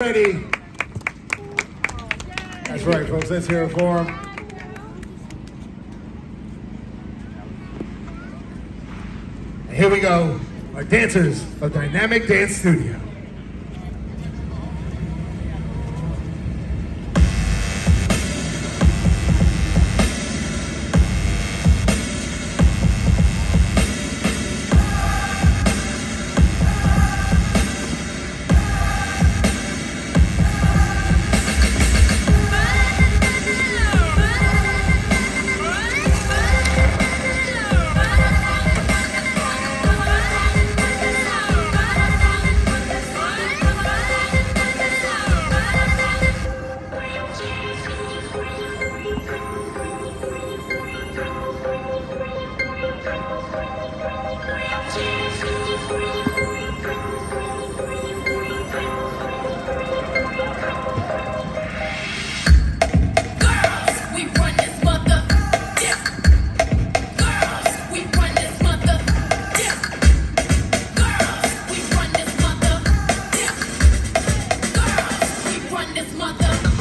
ready. That's right, folks. Let's hear it for them. Here we go. Our dancers of Dynamic Dance Studio. mother.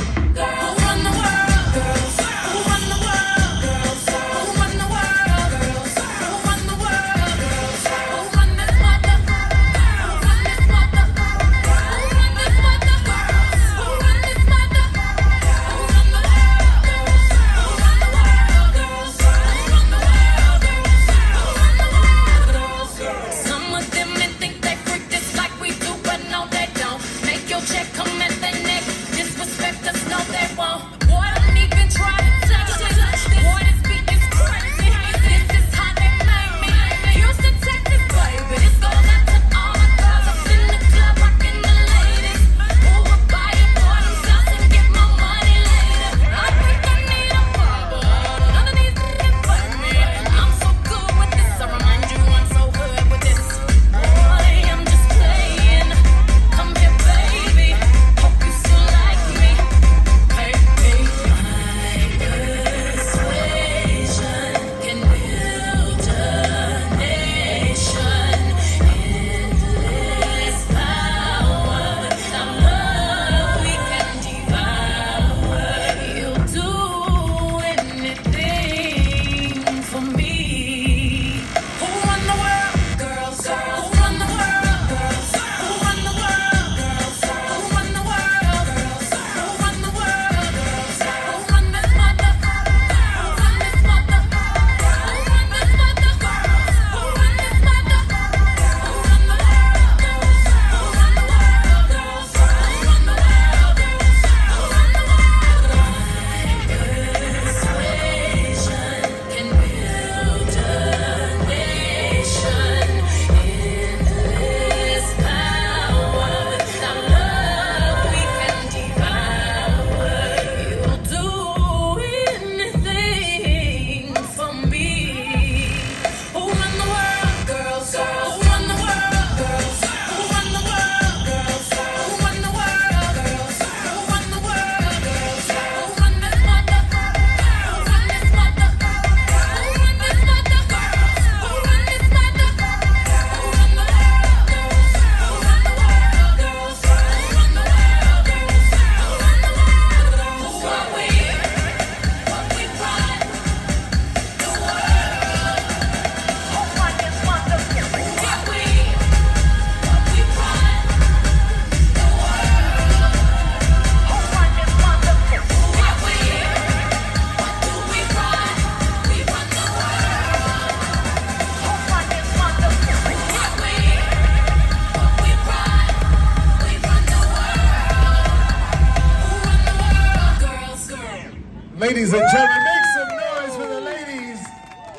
Ladies and gentlemen, make some noise for the ladies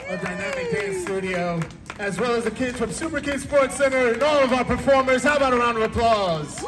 of Dynamic Dance Studio, as well as the kids from Super Kids Sports Center and all of our performers. How about a round of applause?